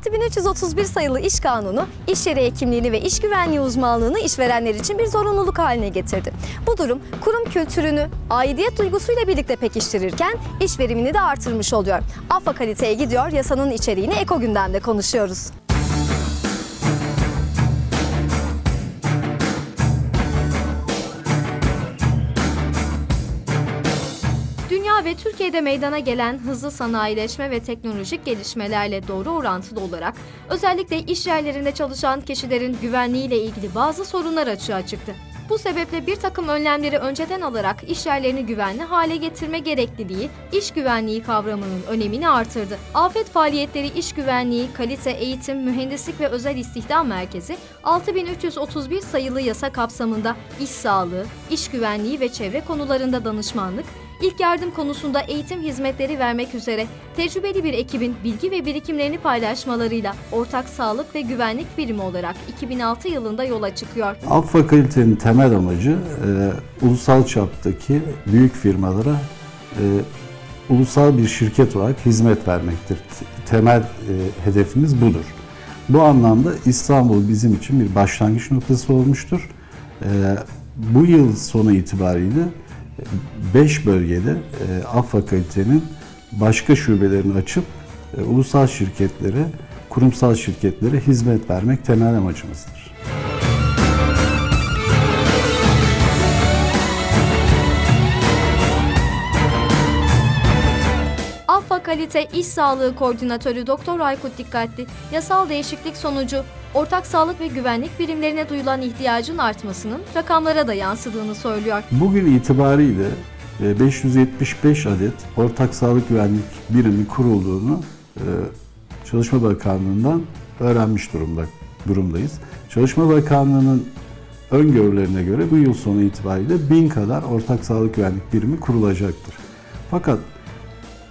6331 sayılı İş Kanunu, iş yeri hekimliğini ve iş güvenliği uzmanlığını işverenler için bir zorunluluk haline getirdi. Bu durum kurum kültürünü aidiyet duygusuyla birlikte pekiştirirken iş verimini de artırmış oluyor. AFA kaliteye gidiyor, yasanın içeriğini Eko Gündem'de konuşuyoruz. Ve Türkiye'de meydana gelen hızlı sanayileşme ve teknolojik gelişmelerle doğru orantılı olarak özellikle iş yerlerinde çalışan kişilerin güvenliğiyle ilgili bazı sorunlar açığa çıktı. Bu sebeple bir takım önlemleri önceden alarak iş yerlerini güvenli hale getirme gerekliliği, iş güvenliği kavramının önemini artırdı. Afet Faaliyetleri İş Güvenliği, Kalite Eğitim, Mühendislik ve Özel İstihdam Merkezi 6331 sayılı yasa kapsamında iş sağlığı, iş güvenliği ve çevre konularında danışmanlık, İlk yardım konusunda eğitim hizmetleri vermek üzere tecrübeli bir ekibin bilgi ve birikimlerini paylaşmalarıyla ortak sağlık ve güvenlik birimi olarak 2006 yılında yola çıkıyor. Alt fakültenin temel amacı e, ulusal çaptaki büyük firmalara e, ulusal bir şirket olarak hizmet vermektir. Temel e, hedefimiz budur. Bu anlamda İstanbul bizim için bir başlangıç noktası olmuştur. E, bu yıl sonu itibariyle 5 bölgede e, kalitenin başka şubelerini açıp e, ulusal şirketlere, kurumsal şirketlere hizmet vermek temel amacımızdır. Kalite İş Sağlığı Koordinatörü Doktor Aykut Dikkatli, yasal değişiklik sonucu ortak sağlık ve güvenlik birimlerine duyulan ihtiyacın artmasının rakamlara da yansıdığını söylüyor. Bugün itibariyle 575 e, adet ortak sağlık güvenlik birimi kurulduğunu e, Çalışma Bakanlığı'ndan öğrenmiş durumda durumdayız. Çalışma Bakanlığı'nın öngörülerine göre bu yıl sonu itibariyle bin kadar ortak sağlık güvenlik birimi kurulacaktır. Fakat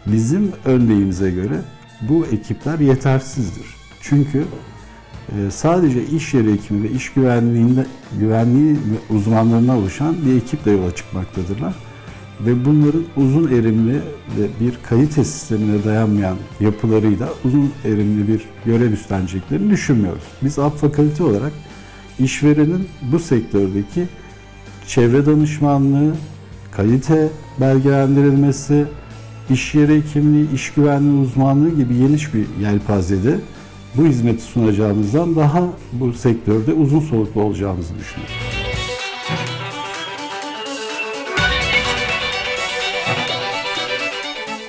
bizim öndeğimize göre bu ekipler yetersizdir. Çünkü sadece iş yeri hekimi ve iş güvenliğinde güvenliği uzmanlarına oluşan bir ekiple yola çıkmaktadırlar. Ve bunların uzun erimli ve bir kalite sistemine dayanmayan yapılarıyla uzun erimli bir görev üstleneceklerini düşünmüyoruz. Biz APFA kalite olarak işverenin bu sektördeki çevre danışmanlığı, kalite belgelendirilmesi, iş yeri hekimliği, iş güvenliği uzmanlığı gibi geniş bir yelpazede bu hizmeti sunacağımızdan daha bu sektörde uzun soluklu olacağımızı düşünüyorum.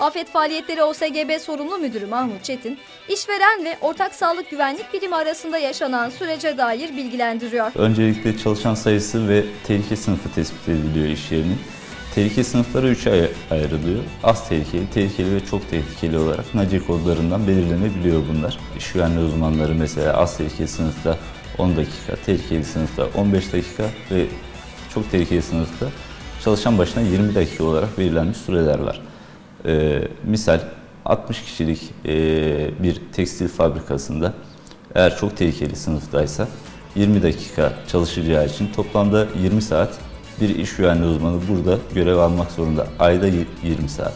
Afet Faaliyetleri OSGB Sorumlu Müdürü Mahmut Çetin, işveren ve ortak sağlık güvenlik birimi arasında yaşanan sürece dair bilgilendiriyor. Öncelikle çalışan sayısı ve tehlike sınıfı tespit ediliyor iş yerinin. Tehlike sınıfları üçe ayrılıyor. Az tehlikeli, tehlikeli ve çok tehlikeli olarak NACE kodlarından belirlenebiliyor bunlar. İş güvenliği uzmanları mesela az tehlikeli sınıfta 10 dakika, tehlikeli sınıfta 15 dakika ve çok tehlikeli sınıfta çalışan başına 20 dakika olarak belirlenmiş süreler var. Ee, misal 60 kişilik e, bir tekstil fabrikasında eğer çok tehlikeli sınıftaysa 20 dakika çalışacağı için toplamda 20 saat bir iş güvenliği uzmanı burada görev almak zorunda. Ayda 20 saat.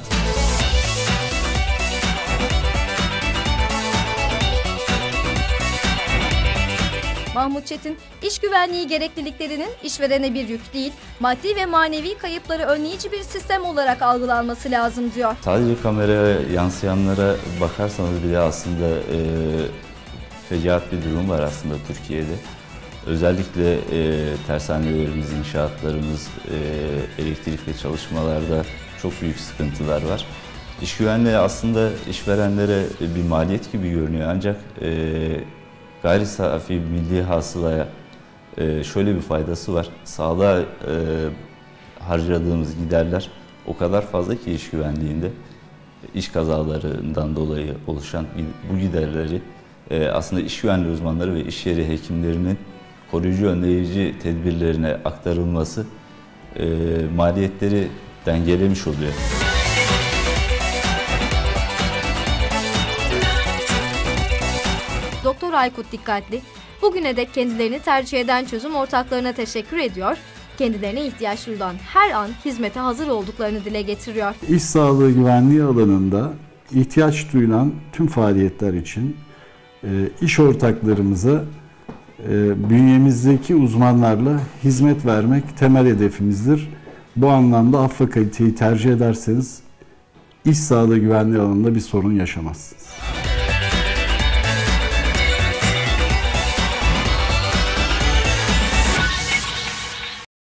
Mahmut Çetin, iş güvenliği gerekliliklerinin işverene bir yük değil, maddi ve manevi kayıpları önleyici bir sistem olarak algılanması lazım diyor. Sadece kameraya yansıyanlara bakarsanız bile aslında e, fecaat bir durum var aslında Türkiye'de. Özellikle e, tersanelerimiz, inşaatlarımız, e, elektrikli çalışmalarda çok büyük sıkıntılar var. İş güvenliği aslında işverenlere bir maliyet gibi görünüyor ancak e, gayri safi milli hasılaya e, şöyle bir faydası var. Sağlığa e, harcadığımız giderler o kadar fazla ki iş güvenliğinde iş kazalarından dolayı oluşan bu giderleri e, aslında iş güvenliği uzmanları ve iş yeri hekimlerinin koruyucu önleyici tedbirlerine aktarılması e, maliyetleri dengelemiş oluyor. Doktor Aykut Dikkatli, bugüne dek kendilerini tercih eden çözüm ortaklarına teşekkür ediyor, kendilerine ihtiyaç duyulan her an hizmete hazır olduklarını dile getiriyor. İş sağlığı güvenliği alanında ihtiyaç duyulan tüm faaliyetler için e, iş ortaklarımıza e, bünyemizdeki uzmanlarla hizmet vermek temel hedefimizdir. Bu anlamda affa kaliteyi tercih ederseniz iş sağlığı güvenliği alanında bir sorun yaşamazsınız.